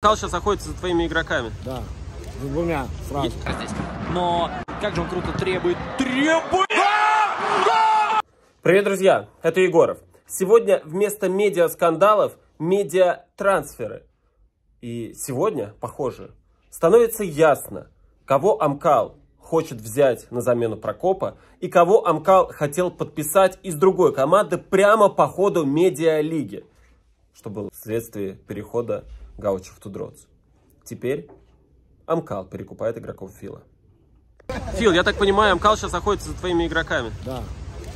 Кал сейчас охотится за твоими игроками. Да, за двумя сразу. Но как же он круто требует. Требует! Привет, друзья! Это Егоров. Сегодня вместо медиа-скандалов медиа-трансферы. И сегодня, похоже, становится ясно, кого Амкал хочет взять на замену Прокопа и кого Амкал хотел подписать из другой команды прямо по ходу медиа-лиги, что было вследствие перехода Гаучи в Тудроц. Теперь Амкал перекупает игроков Фила. Фил, я так понимаю, Амкал сейчас охотится за твоими игроками. Да,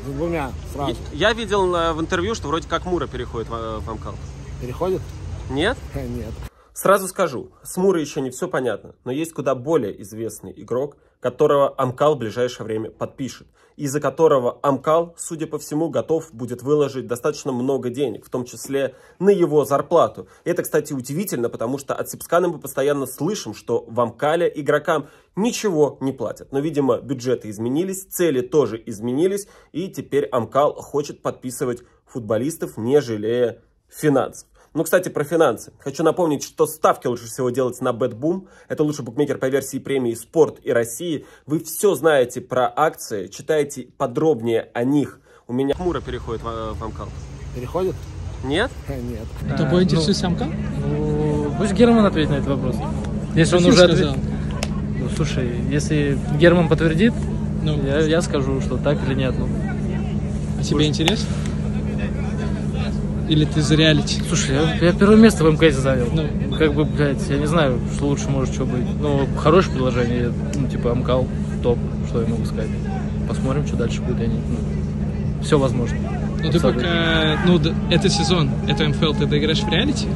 за двумя сразу. Я видел э, в интервью, что вроде как Мура переходит в, э, в Амкал. Переходит? Нет? Нет. Сразу скажу, с Мурой еще не все понятно, но есть куда более известный игрок, которого Амкал в ближайшее время подпишет, из-за которого Амкал, судя по всему, готов будет выложить достаточно много денег, в том числе на его зарплату. Это, кстати, удивительно, потому что от Сипскана мы постоянно слышим, что в Амкале игрокам ничего не платят. Но, видимо, бюджеты изменились, цели тоже изменились, и теперь Амкал хочет подписывать футболистов, не жалея финансов. Ну, кстати, про финансы. Хочу напомнить, что ставки лучше всего делать на BetBoom. Это лучший букмекер по версии премии «Спорт» и России. Вы все знаете про акции, читайте подробнее о них. У меня хмуро переходит в, в Амкал. Переходит? Нет? Нет. Тобой интересует Амкал? Ну, пусть Герман ответит на этот вопрос. Если он уже ответил. Ну, слушай, если Герман подтвердит, Ну, я, я скажу, что так или нет. Ну, а тебе интересно? Или ты за реалити? слушай, я, я первое место в МКС занял. Ну. Как бы, блядь, я не знаю, что лучше может что быть. Ну, хорошее предложение, ну, типа Амкал, топ, что я могу сказать. Посмотрим, что дальше будет. Я не, ну, все возможно. Ну ты пока... Ну, это сезон, это МФЛ, ты доиграешь в реалити?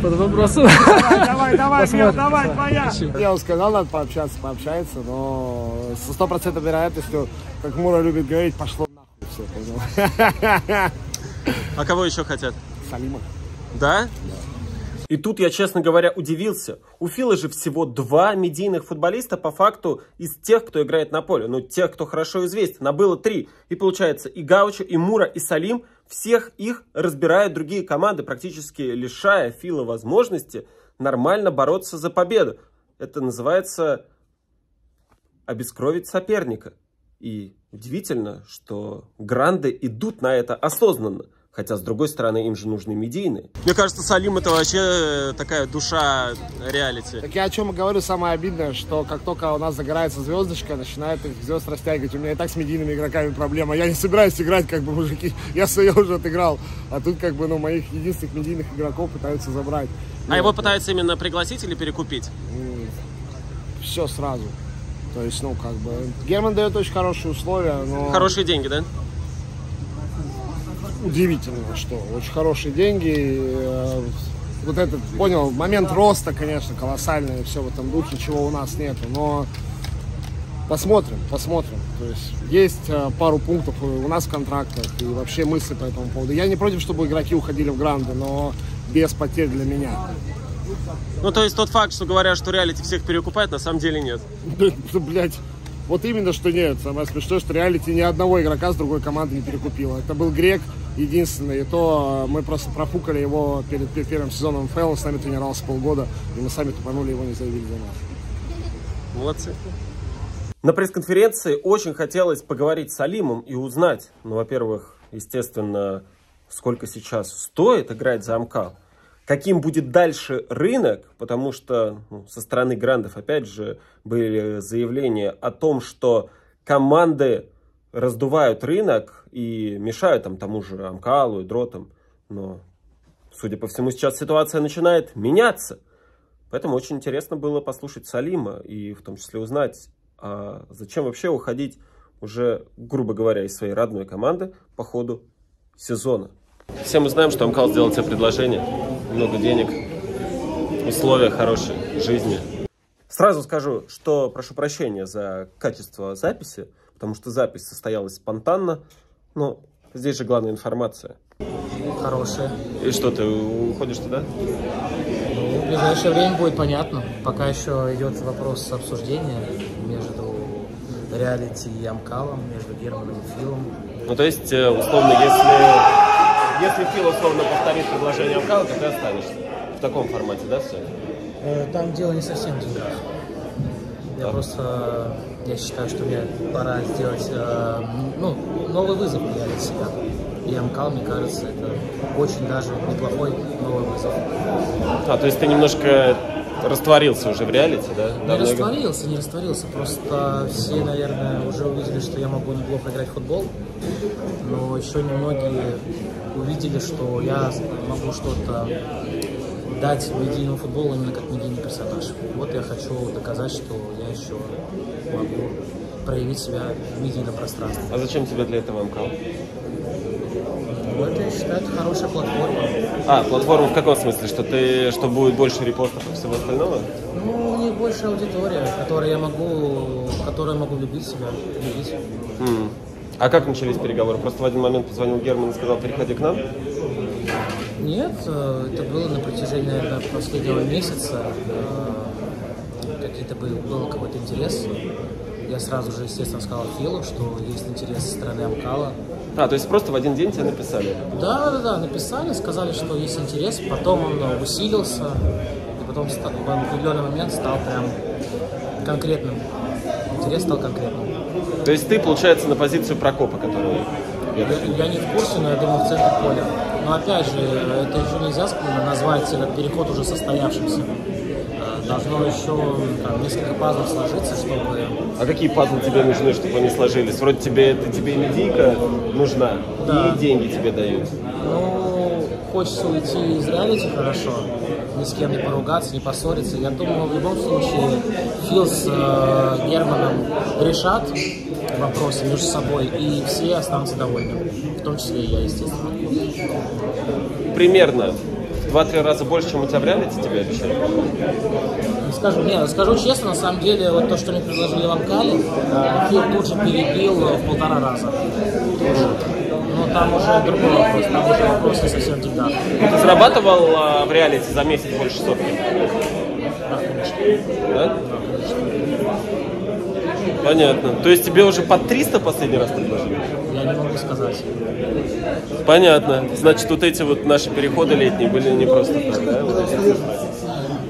Под вопросом. Давай, давай, Посмотрим. давай, твоя. Я уже сказал, надо пообщаться, пообщается, но со стопроцентной вероятностью, как Мура любит говорить, пошло А кого еще хотят? Салима. Да? И тут я, честно говоря, удивился. У Фила же всего два медийных футболиста по факту из тех, кто играет на поле. Ну, тех, кто хорошо известен. А было три. И получается, и Гаучо, и Мура, и Салим, всех их разбирают другие команды, практически лишая Фила возможности нормально бороться за победу. Это называется обескровить соперника. И удивительно, что гранды идут на это осознанно. Хотя, с другой стороны, им же нужны медийные. Мне кажется, Салим это вообще такая душа реалити. Так я о чем и говорю, самое обидное, что как только у нас загорается звездочка, начинает их звезд растягивать. У меня и так с медийными игроками проблема. Я не собираюсь играть, как бы, мужики. Я свое уже отыграл. А тут, как бы, ну, моих единственных медийных игроков пытаются забрать. А его пытаются именно пригласить или перекупить? Все сразу. То есть, ну, как бы... Герман дает очень хорошие условия, но... Хорошие деньги, да? удивительно, что очень хорошие деньги. э, Вот этот, понял, момент роста, конечно, колоссальный, все в этом духе, чего у нас нету, но посмотрим, посмотрим. То есть есть э, пару пунктов у нас в контрактах и вообще мысли по этому поводу. Я не против, чтобы игроки уходили в гранды, но без потерь для меня. Ну, то есть тот факт, что говорят, что реалити всех перекупает, на самом деле нет. Блять, вот именно что нет. Самое смешное, что реалити ни одного игрока с другой команды не перекупило. Это был Грек единственный, и то э, мы просто профукали его перед пе- первым сезоном он с нами тренировался полгода, и мы сами тупанули его, не заявили за нас. Молодцы. На пресс-конференции очень хотелось поговорить с Алимом и узнать, ну, во-первых, естественно, сколько сейчас стоит играть за Амкал, каким будет дальше рынок, потому что ну, со стороны грандов, опять же, были заявления о том, что команды раздувают рынок и мешают там тому же Амкалу и Дротам, но, судя по всему, сейчас ситуация начинает меняться. Поэтому очень интересно было послушать Салима и в том числе узнать, а зачем вообще уходить уже, грубо говоря, из своей родной команды по ходу сезона. Все мы знаем, что Амкал сделал тебе предложение, много денег, условия хорошие, жизни. Сразу скажу, что прошу прощения за качество записи, потому что запись состоялась спонтанно, но здесь же главная информация. Хорошие. И что, ты уходишь туда? Ну, в ближайшее время будет понятно. Пока еще идет вопрос обсуждения между реалити и Амкалом, между Германом и Филом. Ну, то есть, э, условно, если если Фил условно повторит предложение то ты останешься. В таком формате, да, все? Э, Там дело не совсем в деньгах. Я просто, я считаю, что мне пора сделать э, ну, новый вызов для себя. И Амкал, мне кажется, это очень даже неплохой новый вызов. А, то есть ты немножко растворился уже в реалити, да? Не Давно- растворился, не растворился, просто все, наверное, уже увидели, что я могу неплохо играть в футбол, но еще немногие увидели, что я могу что-то дать медийному футболу именно как медийный персонаж. Вот я хочу доказать, что я еще могу проявить себя в медийном пространстве. А зачем тебе для этого Амкал? Вот я считаю, это хорошая платформа. А, платформа в каком смысле? Что ты, что будет больше репостов и всего остального? Ну, у них больше аудитория, которой я могу, которой я могу любить себя, любить. М. А как начались переговоры? Просто в один момент позвонил Герман и сказал, переходи к нам? Нет, э, это было на протяжении, наверное, последнего месяца. Э, Какие-то был, был какой-то интерес. Я сразу же, естественно, сказал Филу, что есть интерес со стороны Амкала. А, то есть просто в один день тебе написали? Да, да, да, написали, сказали, что есть интерес. Потом он э, усилился, и потом в определенный момент стал прям конкретным. Интерес стал конкретным. То есть ты, получается, на позицию Прокопа, которую... я Я, не в курсе, но я думаю, в центре поля. Но опять же, это еще нельзя назвать этот переход уже состоявшимся. Должно еще там, несколько пазлов сложиться, чтобы... А какие пазлы тебе нужны, чтобы они сложились? Вроде тебе, это, тебе и медийка нужна, Да. и деньги тебе дают. Ну, хочется уйти из реалити хорошо, ни с кем не поругаться, не поссориться. Я думаю, в любом случае Фил с э, Германом решат вопросы между собой, и все останутся довольны. В том числе и я, естественно. Примерно 2-3 раза больше, чем у тебя в реалити тебе обещали? Не Скажу, не, скажу честно, на самом деле, вот то, что мне предложили в Амкале, Фил тут же перебил в полтора раза. Но там уже другой вопрос, там уже вопрос не совсем деньгах. Ну, ты зарабатывал а, в реалити за месяц больше сотки? Да, конечно. Да? Понятно. То есть тебе уже под 300 последний раз предложили? Я не могу сказать. Понятно. Значит, вот эти вот наши переходы летние были не просто так, да?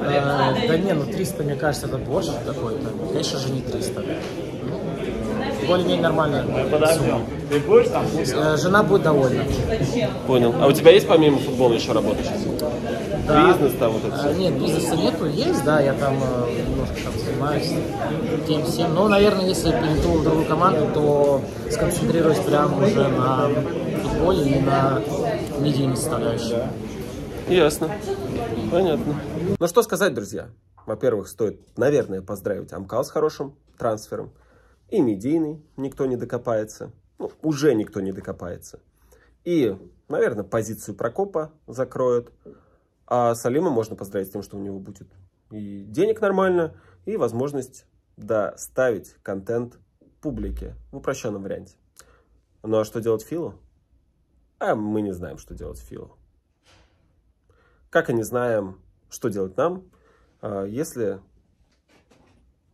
Э, Да не, ну 300, мне кажется, это больше какой-то. Конечно же, не 300. Ну, Более-менее нормальная сумма. Э, Жена будет довольна. Понял. А у тебя есть помимо футбола еще работа сейчас? Да. Бизнес там вот это А, всё? Нет, бизнеса нету, есть, да, я там э, немножко там занимаюсь тем всем. Но, наверное, если перейду в другую команду, то сконцентрируюсь прямо уже на футболе и на медийной составляющей. Ясно. Понятно. Ну что сказать, друзья? Во-первых, стоит, наверное, поздравить Амкал с хорошим трансфером. И медийный никто не докопается. Ну, уже никто не докопается. И, наверное, позицию Прокопа закроют. А Салима можно поздравить с тем, что у него будет и денег нормально, и возможность доставить контент публике в упрощенном варианте. Ну а что делать Филу? А мы не знаем, что делать Филу. Как и не знаем, что делать нам, а, если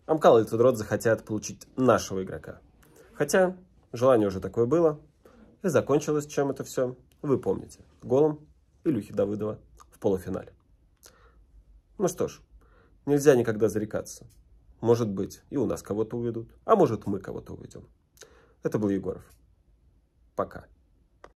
Амкал и Тудрот захотят получить нашего игрока. Хотя желание уже такое было. И закончилось чем это все, вы помните. Голом Илюхи Давыдова полуфинале. Ну что ж, нельзя никогда зарекаться. Может быть, и у нас кого-то уведут, а может мы кого-то уведем. Это был Егоров. Пока.